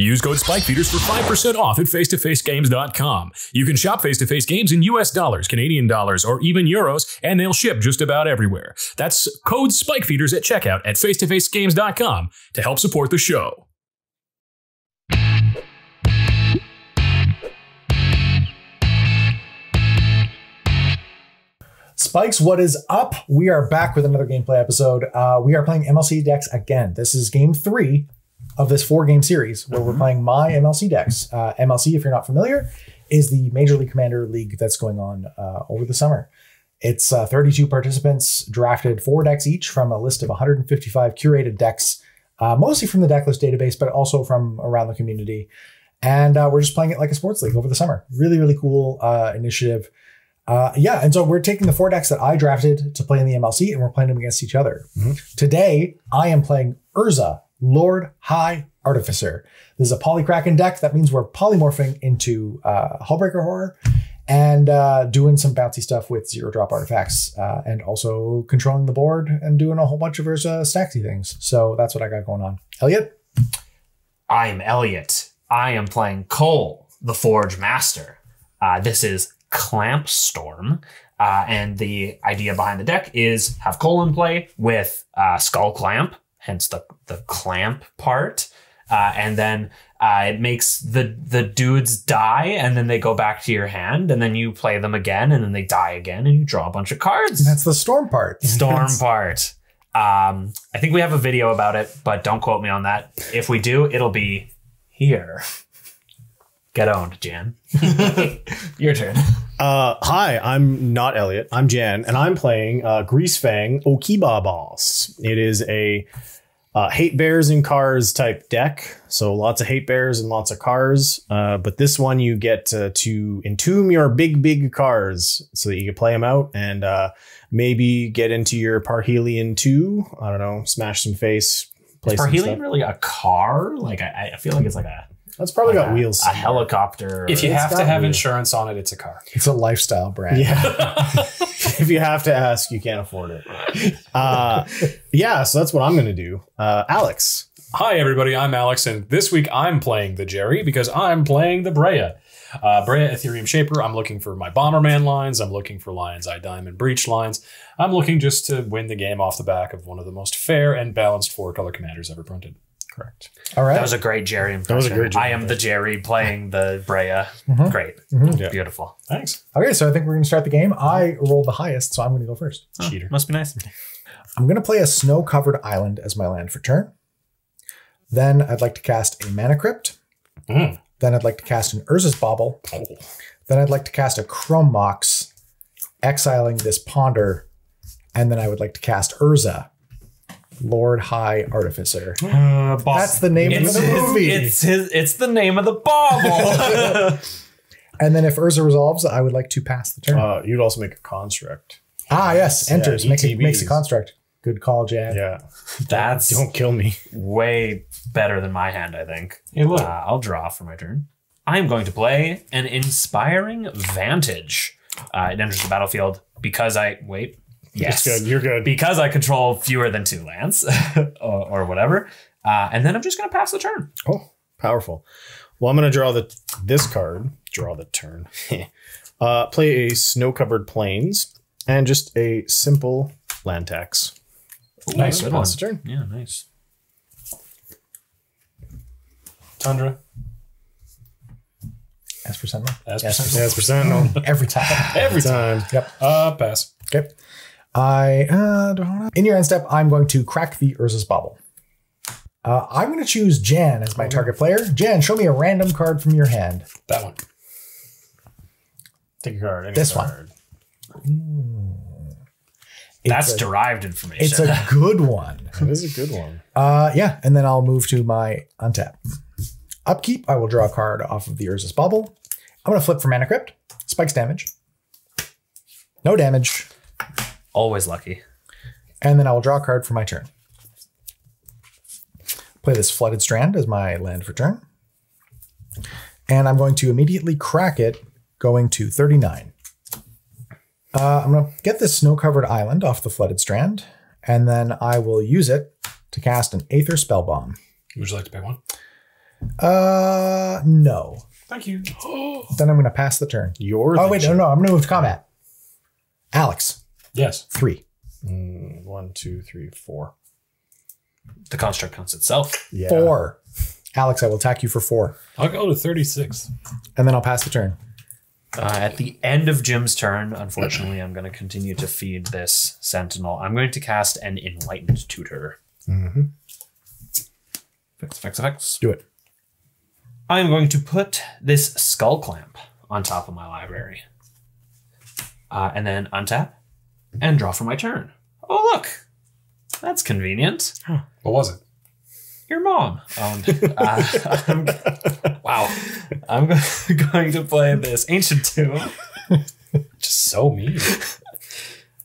Use code SPIKEFEEDERS for 5% off at face-to-facegames.com. You can shop face to face games in US dollars, Canadian dollars, or even euros, and they'll ship just about everywhere. That's code SPIKEFEEDERS at checkout at facetofacegames.com to help support the show. Spikes, what is up? We are back with another gameplay episode. Uh, we are playing MLC decks again. This is game three of this four game series where we're playing my MLC decks. Uh, MLC, if you're not familiar, is the Major League Commander League that's going on uh, over the summer. It's uh, 32 participants drafted four decks each from a list of 155 curated decks, uh, mostly from the decklist database, but also from around the community. And uh, we're just playing it like a sports league over the summer. Really, really cool uh, initiative. Uh, yeah, and so we're taking the four decks that I drafted to play in the MLC, and we're playing them against each other. Today, I am playing Urza, Lord High Artificer. This is a Polykraken deck. That means we're polymorphing into uh, Horror and uh, doing some bouncy stuff with zero drop artifacts, uh, and also controlling the board and doing a whole bunch of Urza stacksy things. So that's what I got going on. Elliot, I'm Elliot. I am playing Cole, the Forge Master. Uh, this is Clamp Storm. Uh, and the idea behind the deck is have Koll in play with uh, Skull Clamp, hence the, the clamp part. Uh, and then uh, it makes the the dudes die, and then they go back to your hand, and then you play them again, and then they die again, and you draw a bunch of cards. And that's the storm part. Storm part. Um, I think we have a video about it, but don't quote me on that. If we do, it'll be here. Get owned, Jan. Your turn. Uh, hi, I'm not Elliot. I'm Jan, and I'm playing uh, Greasefang Okiba Boss. It is a uh, hate bears and cars type deck, so lots of hate bears and lots of cars. Uh, but this one, you get uh, to entomb your big, big cars so that you can play them out and uh, maybe get into your Parhelion 2. I don't know, smash some face. Play Is Parhelion really a car? Like I, I feel like it's like a That's probably like got a, wheels. a helicopter. If you It's have to have wheels. insurance on it, it's a car. It's a lifestyle brand. Yeah. if you have to ask, you can't afford it. Uh, yeah, so that's what I'm going to do. Uh, Alex. Hi, everybody. I'm Alex, and this week I'm playing the Jerry because I'm playing the Breya. Uh, Breya Etherium Shaper. I'm looking for my Bomberman lines. I'm looking for Lion's Eye Diamond Breach lines. I'm looking just to win the game off the back of one of the most fair and balanced four color commanders ever printed. Correct. All right. that was a great Jerry impression. was a great Jerry I am the Jerry playing the Breya. Mhm. Great. Mhm. Yeah. Beautiful. Thanks, okay, so I think we're going to start the game. I rolled the highest, so I'm going to go first. cheater. Must be nice. I'm going to play a snow covered island as my land for turn. Then I'd like to cast a Mana Crypt. Mm. Then I'd like to cast an Urza's Bauble. Then I'd like to cast a Chrome Mox, exiling this Ponder. And then I would like to cast Urza, Lord High Artificer. Uh, That's the name of It's, the movie. it's his. It's the name of the bauble. and then if Urza resolves, I would like to pass the turn. Uh, you'd also make a construct. ah, yes, yeah, enters, make a, makes a construct. Good call, Jan. Yeah. That's Don't kill me. way better than my hand, I think. Hey, look. Uh, I'll draw for my turn. I'm going to play an Inspiring Vantage. Uh, it enters the battlefield because I. Wait. Yes. It's good. You're good. Because I control fewer than two lands or, or whatever. Uh, and then I'm just going to pass the turn. Oh, powerful. Well, I'm going to draw the this card. Draw the turn. uh, play a snow covered plains and just a simple land tax. Nice. Good Pass one. the turn. Yeah, nice. Tundra. Esper Sentinel. As Yes. percent. As percent. Every time. Every time. time. Uh, pass. Okay. I uh, in your end step, I'm going to crack the Urza's bauble. Uh, I'm going to choose Jan as my target player. Jan, show me a random card from your hand. That one. Take a card. any This one. card. That's a, derived information. it's a good one. it is a good one. Uh, yeah, and then I'll move to my untap. Upkeep, I will draw a card off of the Urza's bauble. I'm going to flip for Mana Crypt. Spikes damage. No damage. Always lucky. And then I will draw a card for my turn. Play this Flooded Strand as my land for turn. And I'm going to immediately crack it, going to 39. Uh, I'm going to get this snow covered island off the Flooded Strand, and then I will use it to cast an Aether Spell Bomb. Would you like to pay one? Uh, no. Thank you. Then I'm going to pass the turn. You're Oh wait, no, no. I'm going to move to combat. Alex, yes. three. Mm, One, two, three, four. The construct counts itself. Yeah. Four. Alex, I will attack you for four, I'll go to 36. and then I'll pass the turn. Uh, at the end of Jim's turn, unfortunately, I'm going to continue to feed this sentinel. I'm going to cast an enlightened tutor. Mm-hmm. Effects, effects, effects. Do it. I'm going to put this skull clamp on top of my library. Uh, and then untap and draw for my turn. Oh, look. That's convenient. What was it? Your mom. Um, uh, I'm, wow. I'm go- going to play this ancient tomb. Just so mean.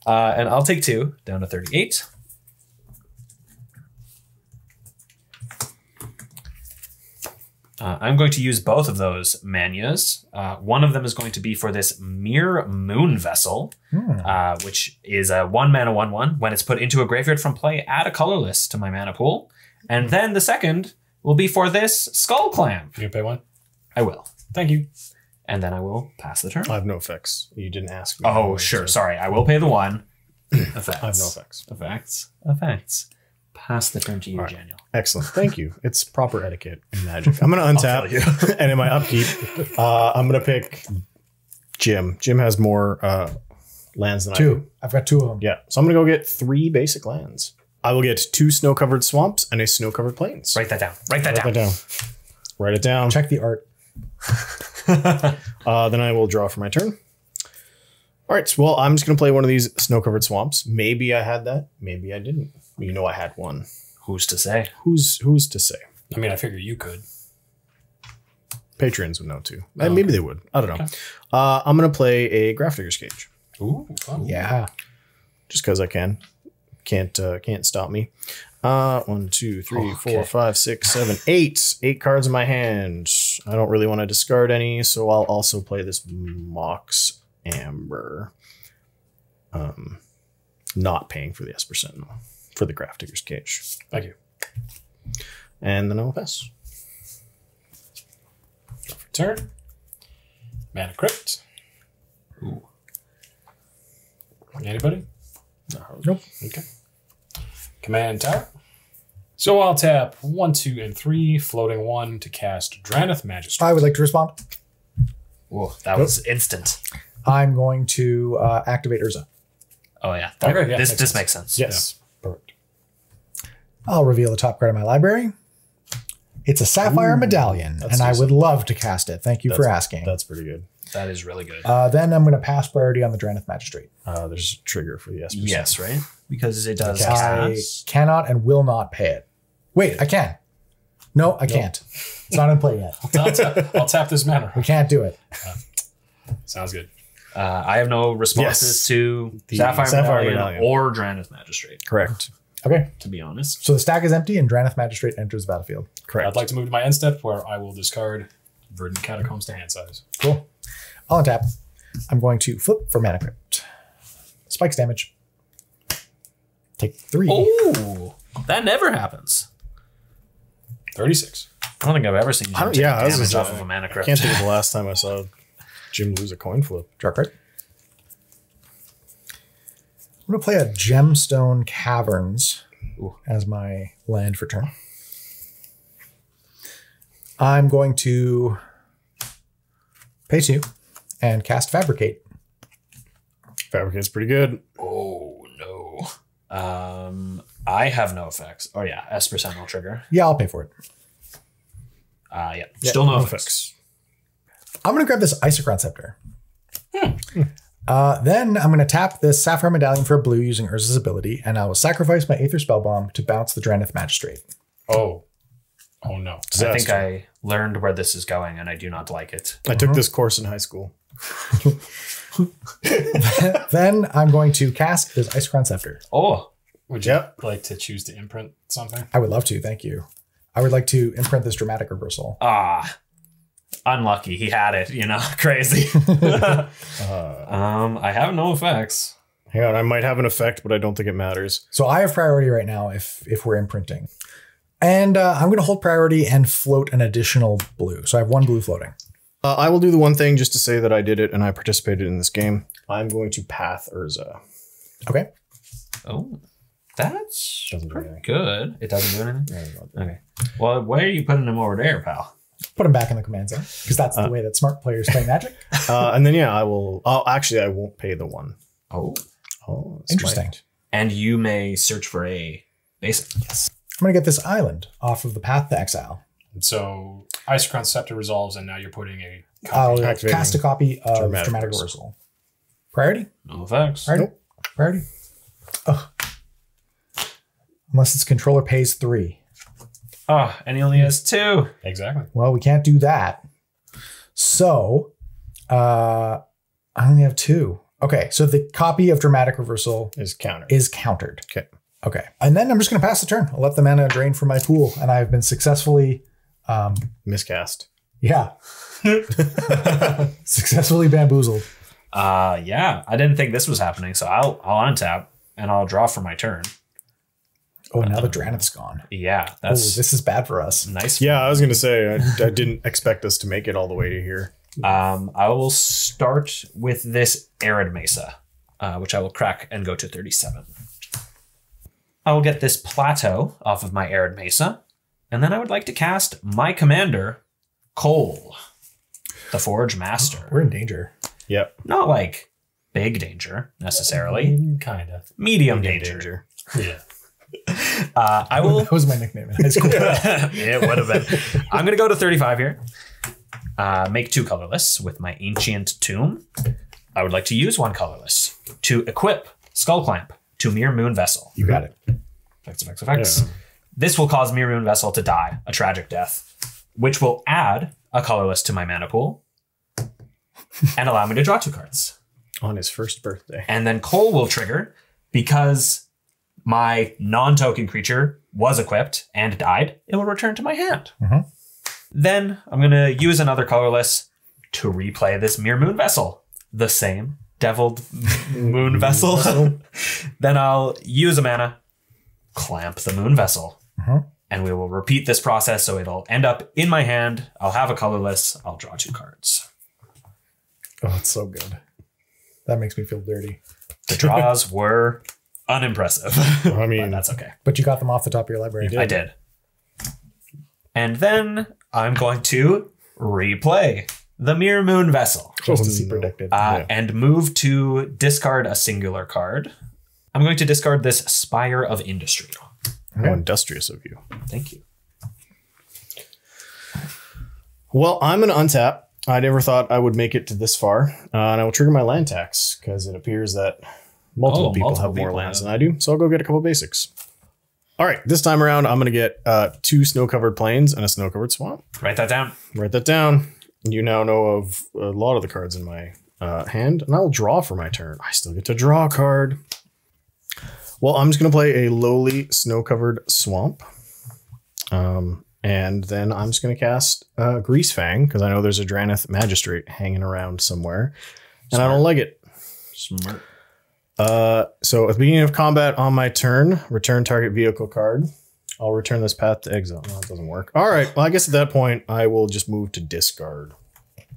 Uh, and I'll take two down to 38. Uh, I'm going to use both of those manias. Uh, one of them is going to be for this Myr Moonvessel, uh, which is a one mana, one one. When it's put into a graveyard from play, add a colorless to my mana pool. And then the second will be for this Skull Clamp. You gonna pay one? I will. Thank you. And then I will pass the turn. I have no effects. You didn't ask me. Oh, sure. Sorry. I will pay the one. Effects. I have no effects. Effects. Effects. Pass the turn to you, Daniel. Excellent. Thank you. It's proper etiquette in magic. I'm going to untap, and in my upkeep, uh, I'm going to pick Jim. Jim has more uh, lands than I do. Two. I've got two of them. Yeah. So I'm going to go get three basic lands. I will get two snow covered swamps and a snow covered plains. Write that down. Write that Write that down. down. Write it down. Check the art. Uh, then I will draw for my turn. All right. Well, I'm just going to play one of these snow covered swamps. Maybe I had that. Maybe I didn't. You know, I had one. Who's to say? Who's who's to say? I mean, I figure you could. Patrons would know too. Uh, Maybe they would. I don't know. Uh, I'm going to play a Grafdigger's Cage Ooh, fun. Yeah. just because I can. Can't uh, can't stop me. Uh, one, two, three, four, Okay. five, six, seven, eight. Eight cards in my hand. I don't really want to discard any, so I'll also play this Mox Amber. Um, not paying for the Esper Sentinel for the Grafdigger's Cage, Thank you. and then I'll pass. Turn. Mana crypt. Ooh. Anybody? Nope. Okay. Command tower. So I'll tap one, two, and three, floating one to cast Drannith Magistrate. I would like to respond. Whoa, that was instant. I'm going to uh, activate Urza. Oh yeah. That- Okay, yeah, this makes this sense. makes sense. Yes. Perfect. I'll reveal the top card of my library. It's a sapphire medallion, and I would love to cast it. Thank you for asking. That's pretty good. That is really good. Uh, then I'm going to pass priority on the Drannith Magistrate. Uh, there's a trigger for the Esper yes, right? Because it does I cast. cannot and will not pay it. Wait, I can. No, I can't. It's not in play yet. I'll, tap, I'll tap this mana. We can't do it. Sounds good. Uh, I have no responses Yes. to The Sapphire, Sapphire Medallion, Medallion. or Drannith Magistrate. Correct. Okay. To be honest, So the stack is empty and Drannith Magistrate enters the battlefield. Correct. I'd like to move to my end step where I will discard Verdant Catacombs to hand size. Cool. I'll untap. I'm going to flip for Mana Crypt. Spikes damage. Take three. oh, that never happens. 36. I don't think I've ever seen I don't- take yeah, I was damage off of a mana I can't think of the last time I saw Jim lose a coin flip. Draw a card. I'm going to play a Gemstone Caverns Ooh. as my land for turn. I'm going to pay two and cast Fabricate. Fabricate's pretty good. Oh no. Um, I have no effects. Oh yeah, Esper Sentinel trigger. Yeah, I'll pay for it. Uh, yeah, still no, no effects. I'm going to grab this Isochron Scepter. Uh, then I'm going to tap this Sapphire Medallion for a blue using Urza's ability, and I will sacrifice my Aether Spell Bomb to bounce the Drannith Magistrate. Oh. Oh no. I think I learned where this is going, and I do not like it. I took this course in high school. then I'm going to cast this Isochron Scepter. Oh, Would you Yep. like to choose to imprint something? I would love to, thank you. I would like to imprint this dramatic reversal. ah, unlucky. He had it. You know, crazy. um, I have no effects. Hang on, I might have an effect, but I don't think it matters. So I have priority right now if if we're imprinting. And uh, I'm going to hold priority and float an additional blue. So I have one blue floating. Uh, I will do the one thing just to say that I did it and I participated in this game. I'm going to path Urza. Okay. Oh, that's pretty good. It doesn't do anything. Okay. Well, why are you putting him over there, pal? Put them back in the command zone because that's the way that smart players play magic. Uh, and then yeah, I will. Oh, actually, I won't pay the one. Oh, Oh, that's Interesting. right. and you may search for a basic. Yes. I'm going to get this island off of the path to exile. And so Isochron Scepter resolves, and now you're putting a I'll copy. Activating cast a copy of dramatic Dramatic, reversal. Reversal. Priority? No effects. Priority? Priority? Ugh. Unless its controller pays three. Oh, and he only has two. exactly. Well, we can't do that. So, uh, I only have two. Okay, so the copy of Dramatic Reversal Is counter. is countered. Okay. Okay. And then I'm just going to pass the turn. I'll let the mana drain from my pool, and I've been successfully, um, Miscast. yeah, successfully bamboozled. Uh, yeah. I didn't think this was happening, so I'll I'll untap and I'll draw for my turn. Oh, now the Drannith's gone. Yeah, that's this is bad for us. nice. Yeah, I was gonna say I, I didn't expect us to make it all the way to here. Um, I will start with this Arid Mesa, uh, which I will crack and go to 37. I will get this plateau off of my Arid Mesa, and then I would like to cast my commander, Cole, the Forge Master. We're in danger. Yep. Not like big danger necessarily, Kinda. medium danger. Yeah. Uh, I will That was my nickname in high school. it would have been. I'm going to go to 35 here. Uh, make two colorless with my Ancient Tomb. I would like to use one colorless to equip Skull Clamp to Myr Moonvessel. You got it. Effects, effects, effects. This will cause Myr Moonvessel to die a tragic death, which will add a colorless to my mana pool and allow me to draw two cards. On his first birthday. And then Cole will trigger because my non token creature was equipped and died. It will return to my hand. Mhm. Then I'm going to use another colorless to replay this Myr Moonvessel. The same deviled moon vessel. then I'll use a mana, clamp the moon vessel. Mhm. And we will repeat this process so it'll end up in my hand. I'll have a colorless. I'll draw two cards. Oh, it's so good. That makes me feel dirty. The draws were unimpressive. I but mean, that's okay. But you got them off the top of your library. did. I did. And then I'm going to replay the Myr Moonvessel Just to Oh, see predicted. uh, Yeah. and move to discard a singular card. I'm going to discard this Spire of Industry. how industrious of you. Thank you. Well, I'm going to untap. I never thought I would make it to this far, uh, and I will trigger my land tax because it appears that multiple Oh, people multiple have more people lands have. than I do. So I'll go get a couple basics. All right, this time around, I'm going to get uh, two snow-covered plains and a snow-covered swamp. Write that down. Write that down. You now know of a lot of the cards in my uh, hand, and I'll draw for my turn. I still get to draw a card. Well, I'm just going to play a lowly snow-covered swamp. Um, and then I'm just going to cast uh, Greasefang because I know there's a Drannith Magistrate hanging around somewhere, and I don't like it. Smart. Uh, so at the beginning of combat on my turn, return target vehicle card. I'll return this path to exile. No, it doesn't work. All right. Well, I guess at that point, I will just move to discard.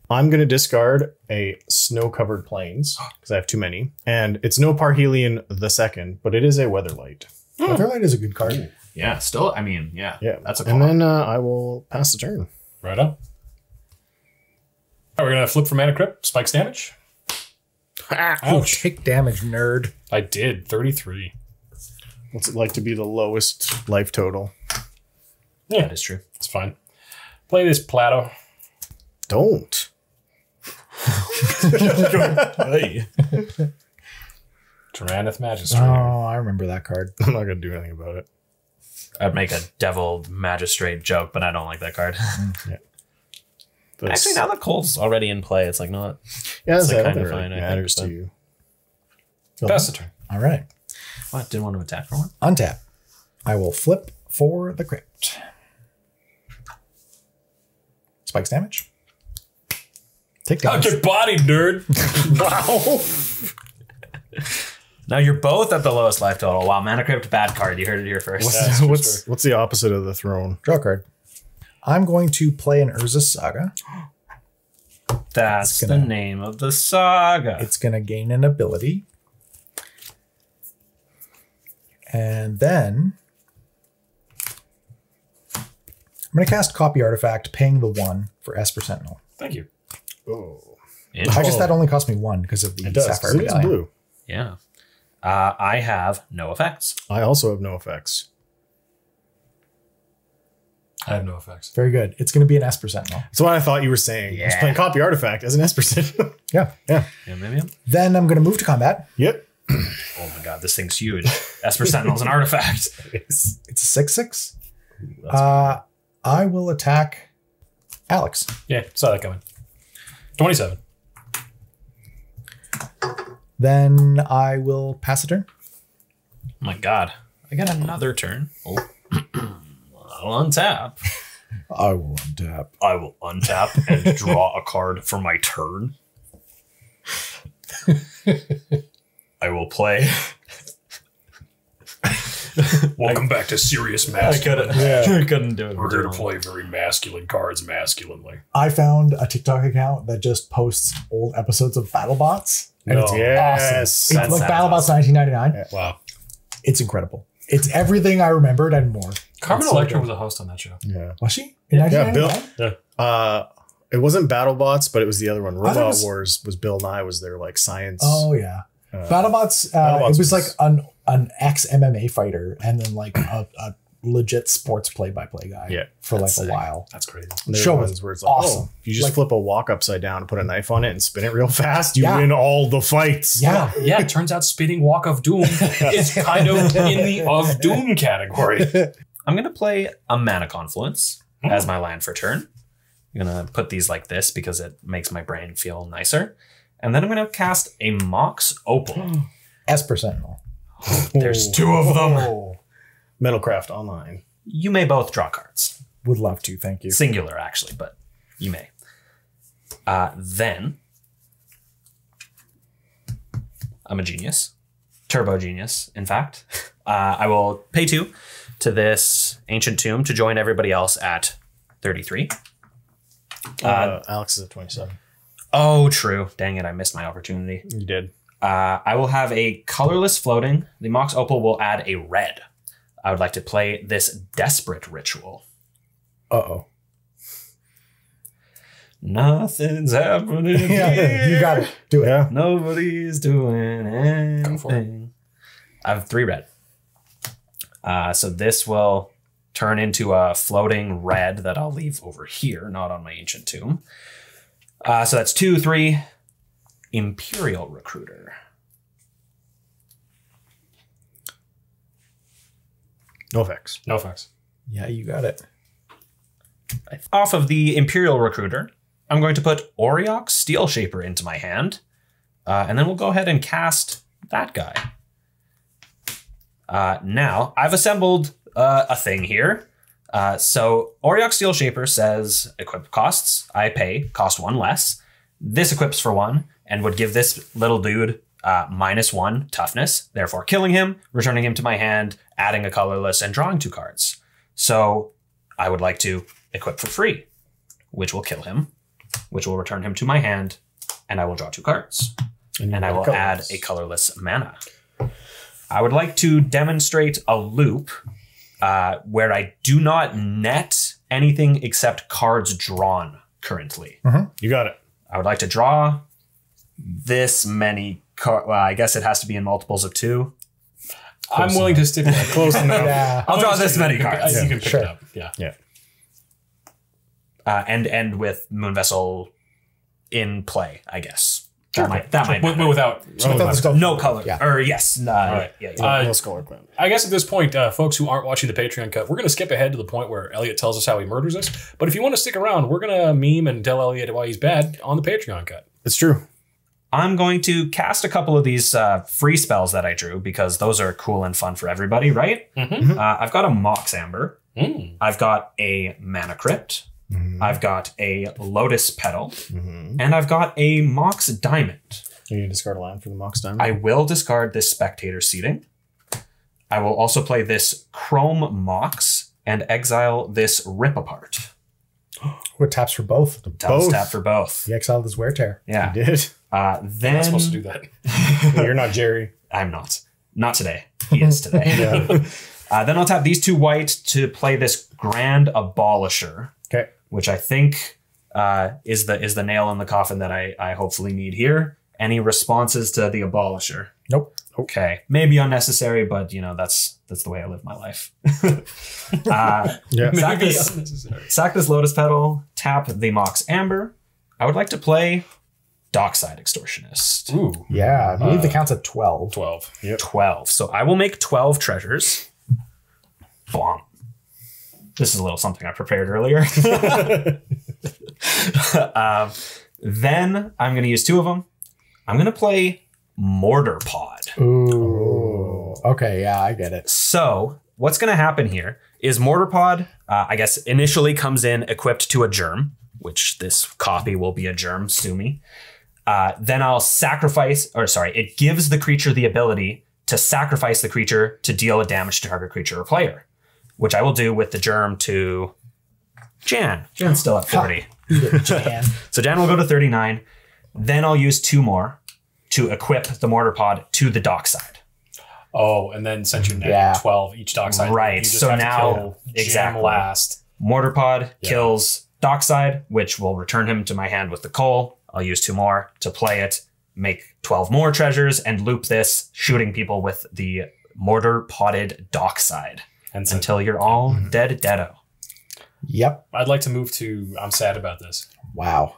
I'm going to discard a snow covered plains because I have too many. And it's no Parhelion the second, but it is a Weatherlight. Weatherlight is a good card. Yeah, still, I mean, yeah. Yeah. That's a And then uh, I will pass the turn. Right up. All right, we're gonna flip for mana crypt. Spikes damage. Oh, take damage, nerd. I did 33. What's it like to be the lowest life total? Yeah, that is true. it's fine. Play this Plato. Don't. Tyranith Magistrate. Oh, I remember that card. I'm not going to do anything about it. I'd make a deviled magistrate joke, but I don't like that card. But Actually, now that Koll's already in play, it's like not. yeah, that's like it. I don't kinda think it really fine, I think, matters to but- you. Pass the turn. All right. What? Didn't want to attack for one? Untap. I will flip for the crypt. Spikes damage. Take Oh, damage. get body, nerd. wow. Now you're both at the lowest life total. Wow, Mana Crypt, bad card. You heard it here first. What's, what's, what's the opposite of the throne? Draw card. I'm going to play an Urza Saga. That's gonna- the name of the saga. It's going to gain an ability. And then I'm going to cast Copy Artifact, paying the one for Esper Sentinel. Thank you. Oh, I guess that only cost me one because of the it does. 'cause Sapphire It is blue. Yeah. Uh, I have no effects. I also have no effects. I have no effects. Very good. It's going to be an Esper Sentinel. That's what I thought you were saying. I was Yeah. playing copy artifact as an Esperson. Yeah. yeah. Yeah, maybe. Then I'm going to move to combat. Yep. Oh my god, this thing's huge. Esper Sentinel's an artifact. It's a 6 6. Uh, I will attack Alex. Yeah, saw that coming. 27. Then I will pass a turn. Oh my god. I got another turn. Oh. I'll untap. I will untap. I will untap and draw a card for my turn. I will play. Welcome back to Serious I couldn't, I couldn't do it. We're here to play very masculine cards masculinely. I found a TikTok account that just posts old episodes of BattleBots. And it's Yes. awesome. That It's like sounds BattleBots 1999. Wow. It's incredible. It's everything I remembered and more. Carmen It's Electra good. was a host on that show. Yeah. Was she? In Yeah, Bill. 1999? Uh, it wasn't BattleBots, but it was the other one. Robot was- Wars was Bill Nye was their like science. Oh yeah. Uh, BattleBots. Uh, BattleBots it was, was- like an an ex MMA fighter and then like a, a legit sports play by play guy. Yeah, For like that's a while. That's crazy. And there show was where it's like, awesome. oh, you just Like- flip a walk upside down and put a knife on it and spin it real fast, you Yeah. win all the fights. Yeah. Yeah, it turns out spinning Walk of Doom is kind of in the of Doom category. I'm gonna play a mana confluence as my land for turn. I'm gonna put these like this because it makes my brain feel nicer. And then I'm gonna cast a Mox Opal. Esper Sentinel. There's two of them. Oh, Metalcraft Online. You may both draw cards. would love to. Thank you. Singular, actually, but you may. Uh, then I'm a genius, turbo genius, in fact. Uh, I will pay two to this ancient tomb to join everybody else at 33. Uh, Alex is at 27. Oh, true. Dang it, I missed my opportunity. You did. Uh, I will have a colorless floating. The Mox Opal will add a red. I would like to play this desperate ritual. Uh oh. Nothing's happening. Yeah, you got it. Do it. Yeah. Nobody's doing for it. anything. I have three red. Uh, so this will turn into a floating red that I'll leave over here, not on my ancient tomb. Uh, so that's two, three. Imperial Recruiter. No effects. No effects. Yeah, you got it. Off of the Imperial Recruiter, I'm going to put Auriok Steelshaper into my hand. Uh, and then we'll go ahead and cast that guy. Uh, now, I've assembled uh, a thing here. Uh, so, Auriok Steelshaper says equip costs. I pay, cost one less. This equips for one and would give this little dude uh, minus one toughness, therefore killing him, returning him to my hand, adding a colorless, and drawing two cards. So, I would like to equip for free, which will kill him, which will return him to my hand, and I will draw two cards. And I will add a colorless mana. I would like to demonstrate a loop uh, where I do not net anything except cards drawn currently. You got it. I would like to draw this many cards. Well, I guess it has to be in multiples of two. I'm willing to stipulate. Close enough. Yeah. I'll draw this many You can- cards. You can pick Sure. it up. Yeah. Yeah. Uh, and end with Moon Vessel in play, I guess. That might that might Wi- matter. without. Without the scope. no color. Yeah. Or yes. Uh, right. yeah, yeah. Uh, no score. I guess at this point, uh, folks who aren't watching the Patreon cut, we're going to skip ahead to the point where Elliot tells us how he murders us. But if you want to stick around, we're going to meme and tell Elliot why he's bad on the Patreon cut. It's true. I'm going to cast a couple of these uh, free spells that I drew because those are cool and fun for everybody, right? Mhm. Uh, I've got a Mox Amber. Mm. I've got a Mana Crypt. I've got a Lotus Petal. Mhm. And I've got a Mox Diamond. You discard a land for the Mox Diamond. I will discard this spectator seating. I will also play this Chrome Mox and exile this Rip Apart. What taps for both? Double Both. tap for both. The exile is wear tear. Yeah. You did. Uh, I'm then not supposed to do that. You're not Jerry. I'm not. Not today. He is today. uh, then I'll tap these two white to play this Grand Abolisher, Okay. Which I think uh, is the is the nail in the coffin that I, I hopefully need here. Any responses to the Abolisher? Nope. Okay, maybe unnecessary, but you know that's that's the way I live my life. uh, Yeah. sack, Maybe this, unnecessary. sack this Lotus Petal, tap the Mox Amber. I would like to play Dockside Extortionist. Ooh, Yeah, I believe the Uh, count's at 12. 12. Yep. 12. So I will make 12 treasures. Bomb. This is a little something I prepared earlier. um, then I'm going to use two of them. I'm going to play Mortar Pod. Ooh. Okay, yeah, I get it. So what's going to happen here is Mortar Pod, uh, I guess, initially comes in equipped to a germ, which this copy will be a germ, sue me. Uh, then I'll sacrifice, or sorry, it gives the creature the ability to sacrifice the creature to deal a damage to target creature or player, which I will do with the germ to Jan. Jan's still at 40. It, Jan. So Jan will go to 39. Then I'll use two more to equip the mortar pod to the dock side. Oh, and then sent you negative Yeah. 12 each dockside. Right, You just so have to now- kill Jam exactly. last. Mortar pod Yeah. kills dockside, which will return him to my hand with the Koll. I'll use two more to play it, make 12 more treasures, and loop this, shooting people with the mortar potted dockside And sent until you're all Mm-hmm. dead deado. Yep. I'd like to move to I'm sad about this. Wow.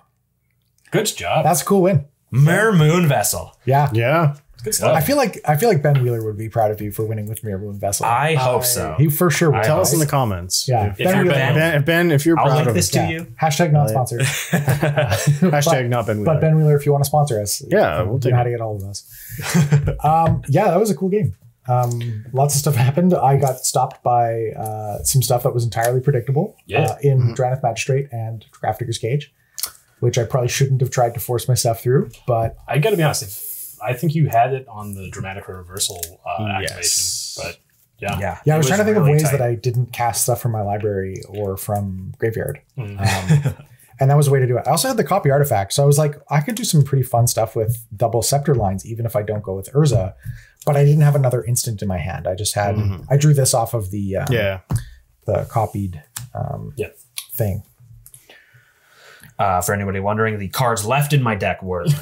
Good job. That's a cool win. Myr Moonvessel. Yeah. Yeah. good stuff. I feel like I feel like Ben Wheeler would be proud of you for winning with Mirror Moon Vessel. I hope so. He for sure would. Tell I us in right? the comments. Yeah. If, If you're Wheeler- Ben- ben, if Ben, if you're I'll proud link of this to yeah. you. Hashtag not sponsored. hashtag not Ben But Wheeler. Ben Wheeler, if you want to sponsor us, Yeah, we'll you take know how it. to get all of us. um, yeah, that was a cool game. Um, lots of stuff happened. I got stopped by uh, some stuff that was entirely predictable Yeah. uh, in Drannith Magistrate and Grafdigger's Cage, which I probably shouldn't have tried to force myself through. But I got to be honest. If, I think you had it on the dramatic reversal uh, Yes. activation, but yeah, Yeah. yeah, I it was, trying to think really of ways tight. that I didn't cast stuff from my library or from Graveyard. Mm. Um, and that was a way to do it. I also had the copy artifact. So I was like, I could do some pretty fun stuff with double scepter lines, even if I don't go with Urza. But I didn't have another instant in my hand. I just had, Mhm. I drew this off of the, um, yeah. the copied um, Yeah. thing. Uh, for anybody wondering, the cards left in my deck were And,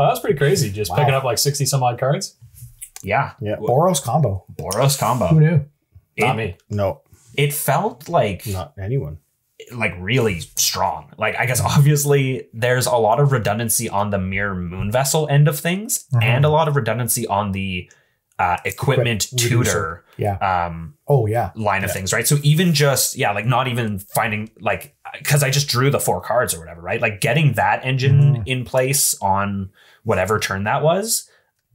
Oh, that was pretty crazy. Just Wow. picking up like 60 some odd cards. yeah, Yeah. Boros combo. Boros combo. Who knew? Not me. No, it felt like not anyone. Like really strong. Like I guess obviously there's a lot of redundancy on the Myr Moonvessel end of things, Mhm. and a lot of redundancy on the uh, equipment Equip- tutor. Yeah. um, Oh, yeah. line of things, right? So even just yeah, like not even finding like because I just drew the four cards or whatever, right? Like getting that engine Mhm. in place on whatever turn that was,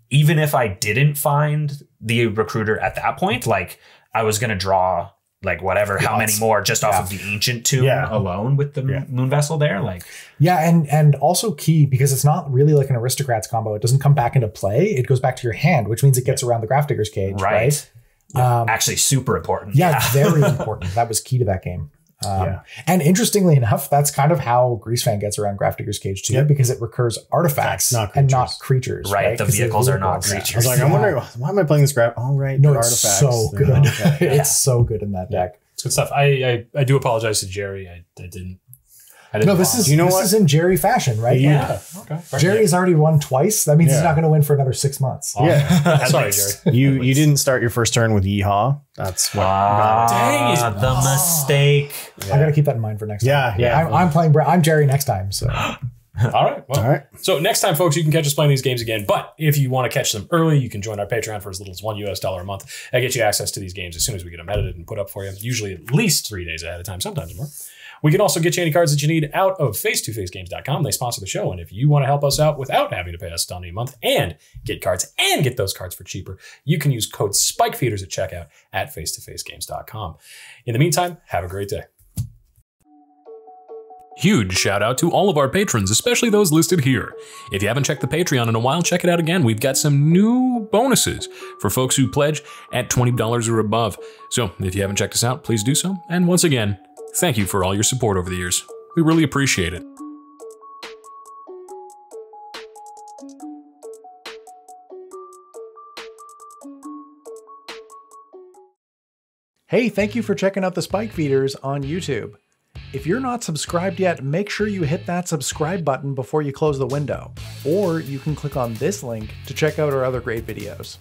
even if I didn't find the recruiter at that point, like I was gonna draw like whatever, how many more just off of the ancient tomb Yeah. alone with the Yeah. moon vessel there, like Yeah, and and also key because it's not really like an aristocrats combo. It doesn't come back into play. It goes back to your hand, which means it gets around the graft digger's cage, right? right? Um, Actually, super important. yeah, very important. That was key to that game. Um, Yeah. And interestingly enough, that's kind of how Greasefang gets around Grafdigger's Cage too, Yep. because it recurs artifacts Not and not creatures. creatures. Right, the vehicles are not vehicles. creatures. I was like, I'm wondering why am I playing this grab? All right, No, they're it's artifacts. so good. not- okay. it's so good in that deck. It's good stuff. I, I I do apologize to Jerry. I, I didn't. I didn't. No, this is you know this what? is in Jerry fashion, right? yeah. Okay. Jerry has already won twice. That means he's not going to win for another six months. Oh, Yeah. Sorry. Jerry. You you didn't start your first turn with Yeehaw. That's what. Ah, Dang it. the mistake. I got to keep that in mind for next Yeah, time. yeah. I'm, I'm playing. I'm Jerry next time. So All right. Well, All right. So next time, folks, you can catch us playing these games again. But if you want to catch them early, you can join our Patreon for as little as one US dollar a month. That gets you access to these games as soon as we get them edited and put up for you. Usually at least three days ahead of time, sometimes more. We can also get you any cards that you need out of face2facegames.com. They sponsor the show. And if you want to help us out without having to pay us a a month and get cards and get those cards for cheaper, you can use code SPIKEFEEDERS at checkout at face2facegames.com. In the meantime, have a great day. Huge shout out to all of our patrons, especially those listed here. If you haven't checked the Patreon in a while, check it out again. We've got some new bonuses for folks who pledge at $20 or above. So if you haven't checked us out, please do so. And once again, thank you for all your support over the years. We really appreciate it. Hey, thank you for checking out the Spike Feeders on YouTube. If you're not subscribed yet, make sure you hit that subscribe button before you close the window, or you can click on this link to check out our other great videos.